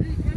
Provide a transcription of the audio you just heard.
Peace.